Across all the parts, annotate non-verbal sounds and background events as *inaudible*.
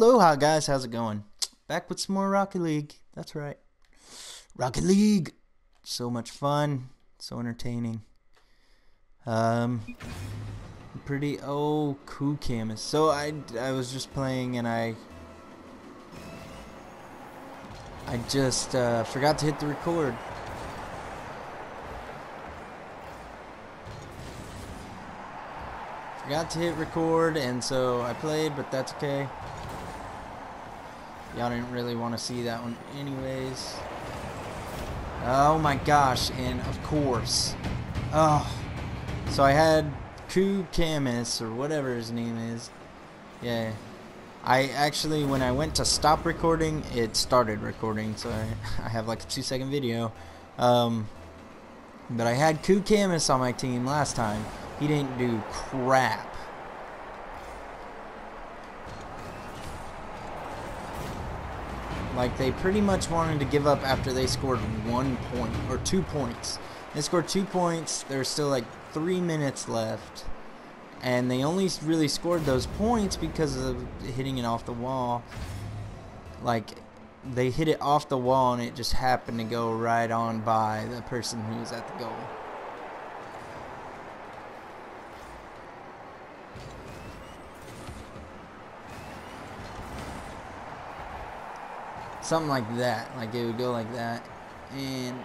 Aloha, guys. How's it going? Back with some more Rocket League. That's right. Rocket League. So much fun. So entertaining. Um, pretty. Oh, Coup Camus. So I, I was just playing and I. I just uh, forgot to hit the record. Forgot to hit record, and so I played, but that's okay. Y'all didn't really want to see that one anyways. Oh my gosh, and of course. Oh. So I had Ku Camus, or whatever his name is. Yeah. I actually, when I went to stop recording, it started recording, so I, *laughs* I have like a two second video. Um, but I had Ku Camus on my team last time. He didn't do crap. Like, they pretty much wanted to give up after they scored one point, or two points. They scored two points, there's still like three minutes left. And they only really scored those points because of hitting it off the wall. Like, they hit it off the wall and it just happened to go right on by the person who was at the goal. Something like that. Like it would go like that. And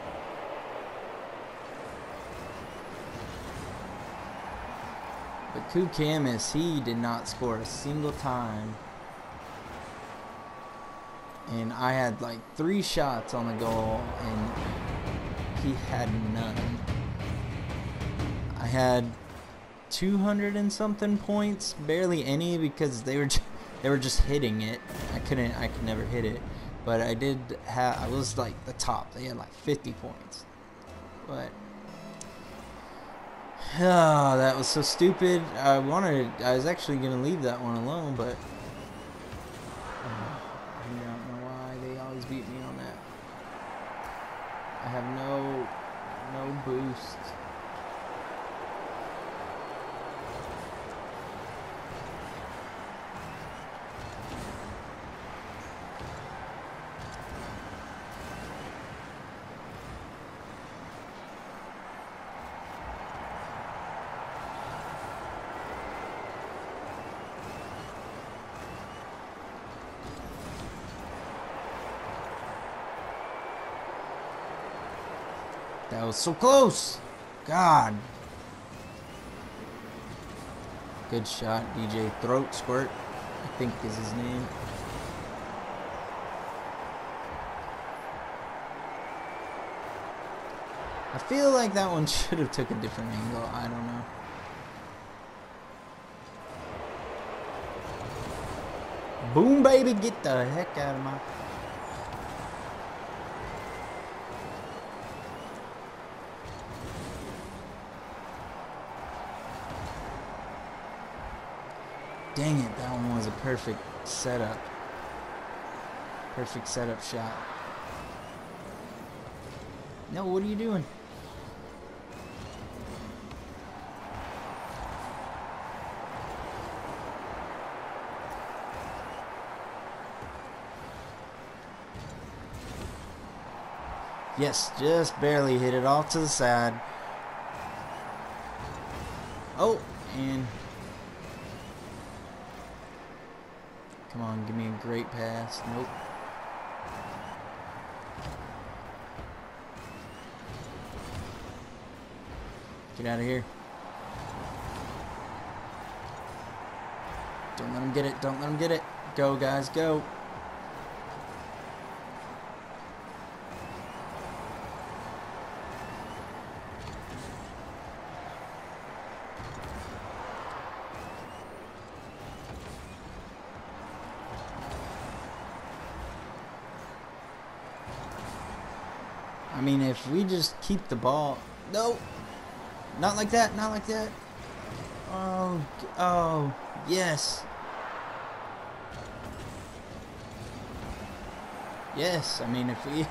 But Ku Camus, he did not score a single time. And I had like three shots on the goal and he had none. I had 200 and something points, barely any because they were they were just hitting it. I couldn't I could never hit it. But I did have I was like the top. They had like 50 points. But Oh, *sighs* that was so stupid. I wanted, I was actually going to leave that one alone, but uh, I don't know why they always beat me on that. I have no, no boost. That was so close. God. Good shot, DJ Throat Squirt, I think is his name. I feel like that one *laughs* should have took a different angle. I don't know. Boom, baby, get the heck out of my... Dang it, that one was a perfect setup. Perfect setup shot. No, what are you doing? Yes, just barely hit it off to the side. Oh, and Come on, give me a great pass. Nope. Get out of here. Don't let him get it. Don't let him get it. Go, guys, go. I mean, if we just keep the ball... No! Not like that, not like that. Oh, oh, yes. Yes, I mean, if we...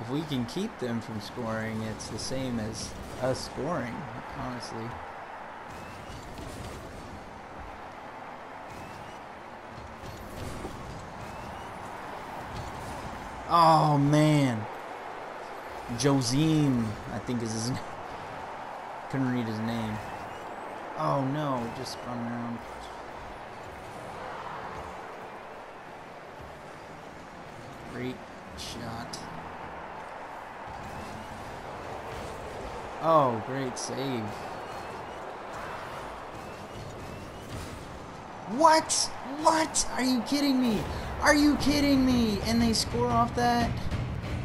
If we can keep them from scoring, it's the same as us scoring, honestly. Oh, man. Josine, I think is his *laughs* name. Couldn't read his name. Oh no, just spun around. Great shot. Oh, great save. What? What? Are you kidding me? Are you kidding me? And they score off that?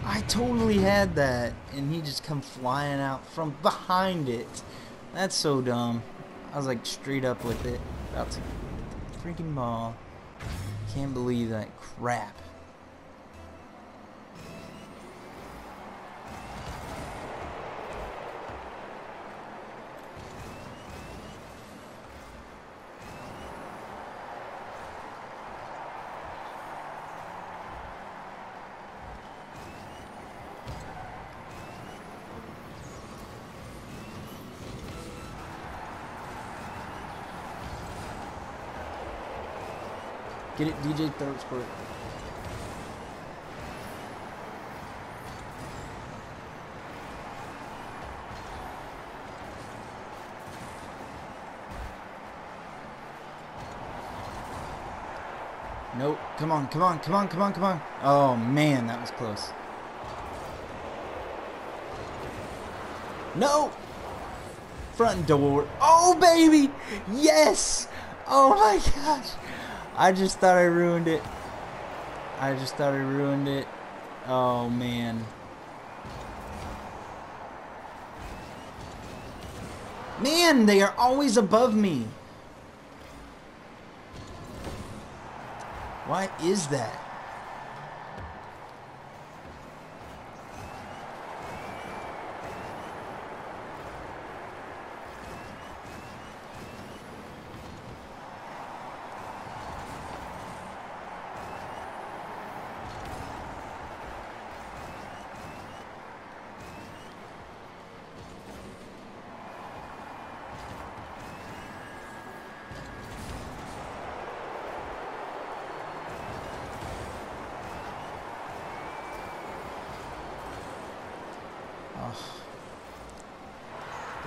I totally had that. And he just come flying out from behind it. That's so dumb. I was like straight up with it. About to freaking ball. Can't believe that crap. Get it, DJ third squirt. Nope. Come on, come on, come on, come on, come on. Oh, man, that was close. No! Front door. Oh, baby! Yes! Oh, my gosh. I just thought I ruined it. I just thought I ruined it. Oh, man. Man, they are always above me. Why is that?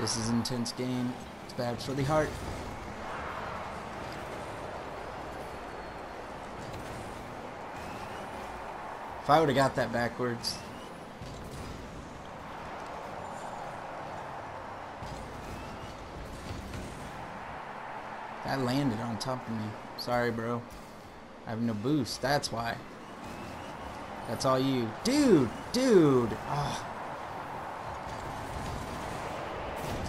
This is an intense game. It's bad for the heart. If I would have got that backwards. That landed on top of me. Sorry, bro. I have no boost. That's why. That's all you. Dude! Dude! Oh.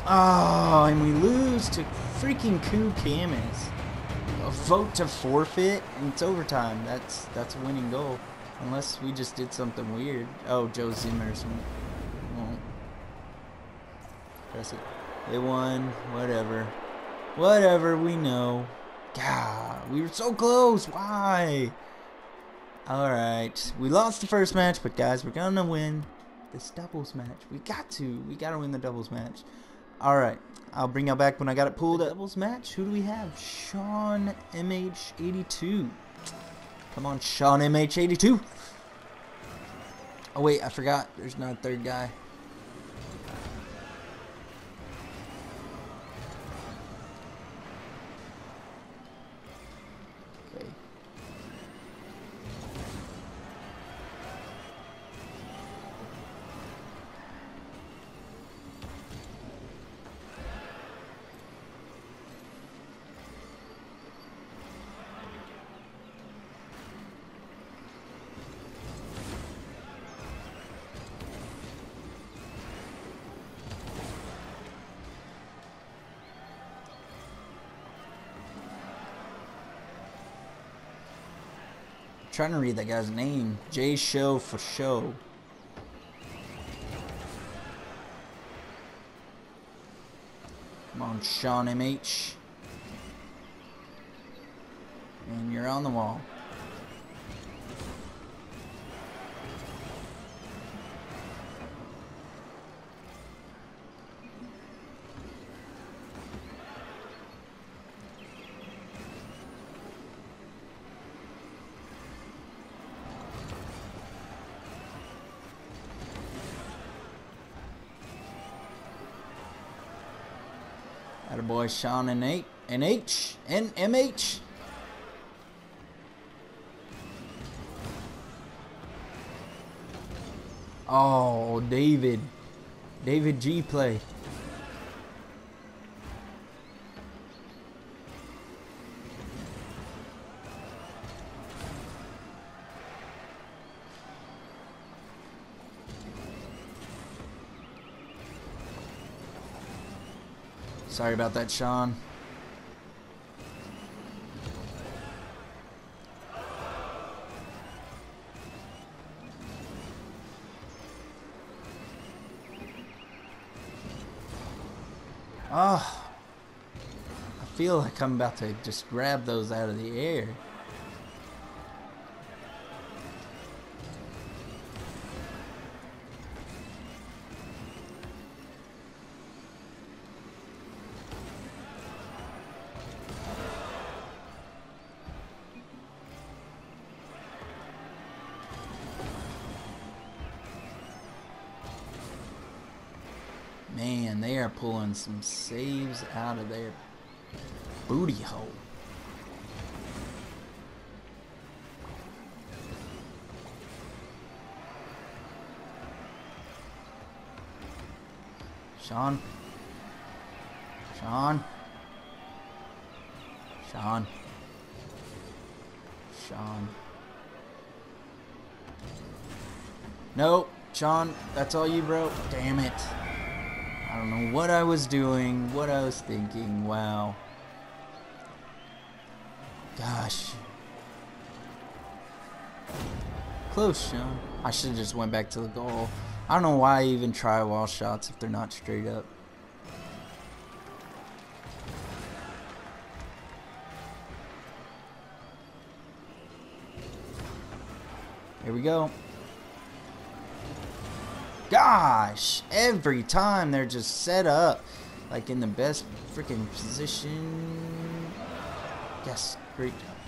Oh, and we lose to freaking Ku Camus. A vote to forfeit, and it's overtime. That's that's a winning goal. Unless we just did something weird. Oh, Joe Zimmer's won't press it. They won. Whatever. Whatever. We know. God, we were so close. Why? All right, we lost the first match, but guys, we're gonna win this doubles match. We got to. We gotta win the doubles match. Alright, I'll bring y'all back when I got it pulled. Doubles match, who do we have? Sean MH82. Come on, Sean MH82. Oh wait, I forgot. There's not a third guy. Trying to read that guy's name. J Show for show. Come on, Sean MH. And you're on the wall. Attaboy Sean and H and H and MH. Oh, David. David G play. Sorry about that, Sean. Oh, I feel like I'm about to just grab those out of the air. Man, they are pulling some saves out of their booty hole. Sean. Sean. Sean. Sean. Nope. Sean, that's all you, bro. Damn it. I don't know what I was doing, what I was thinking. Wow. Gosh. Close, Sean. I should have just went back to the goal. I don't know why I even try wall shots if they're not straight up. Here we go. Gosh, every time they're just set up like in the best freaking position. Yes, great job.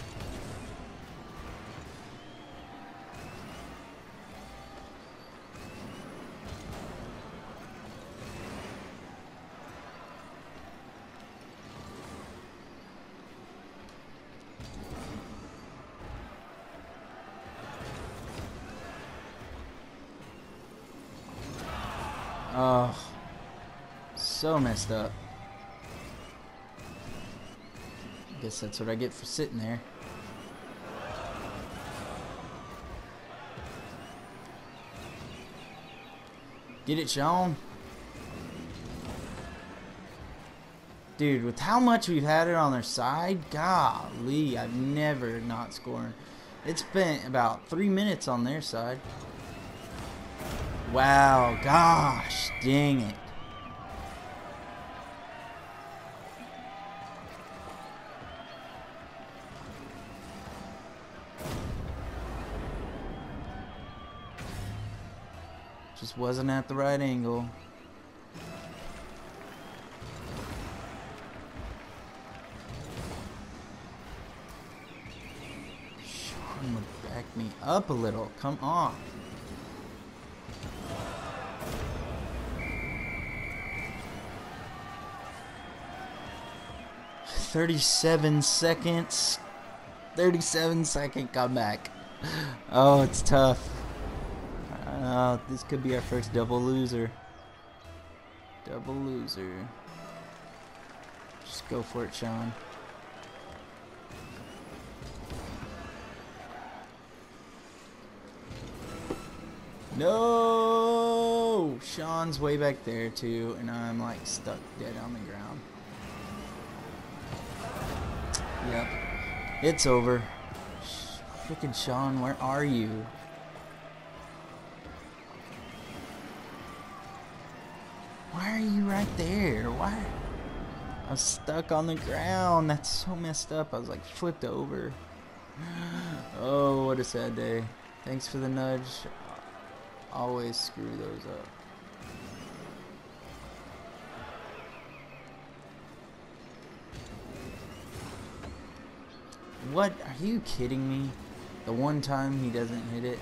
Oh, so messed up. Guess that's what I get for sitting there. Get it, Sean? Dude, with how much we've had it on their side, golly, I've never not scored. It's been about three minutes on their side. Wow, gosh, dang it. Just wasn't at the right angle. Sean would back me up a little. Come on. 37 seconds. 37 second comeback. Oh, it's tough. Uh, this could be our first double loser. Double loser. Just go for it, Sean. No! Sean's way back there too, and I'm like stuck dead on the ground. Yep. It's over. Freaking Sean, where are you? Why are you right there? Why? I was stuck on the ground. That's so messed up. I was like flipped over. *gasps* Oh, what a sad day. Thanks for the nudge. Always screw those up. What? Are you kidding me? The one time he doesn't hit it.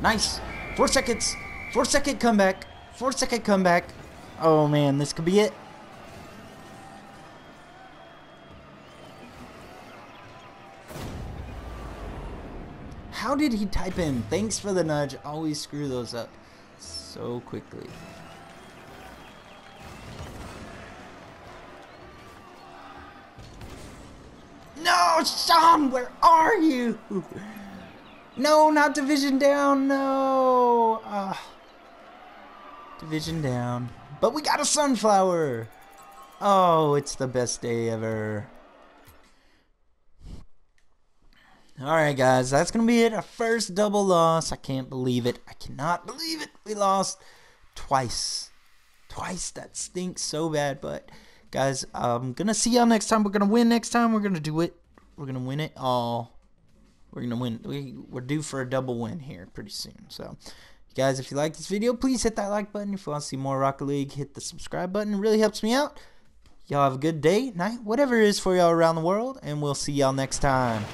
Nice! Four seconds! Four second comeback! Four second comeback! Oh man, this could be it. How did he type in, thanks for the nudge, always screw those up so quickly. No, Sean, where are you? No, not division down, no. Uh, division down. But we got a sunflower. Oh, it's the best day ever. Alright, guys, that's going to be it. Our first double loss. I can't believe it. I cannot believe it. We lost twice. Twice. That stinks so bad. But, guys, I'm going to see y'all next time. We're going to win next time. We're going to do it. We're going to win it all. We're going to win. We, we're due for a double win here pretty soon. So, guys, if you like this video, please hit that like button. If you want to see more Rocket League, hit the subscribe button. It really helps me out. Y'all have a good day, night, whatever it is for y'all around the world. And we'll see y'all next time.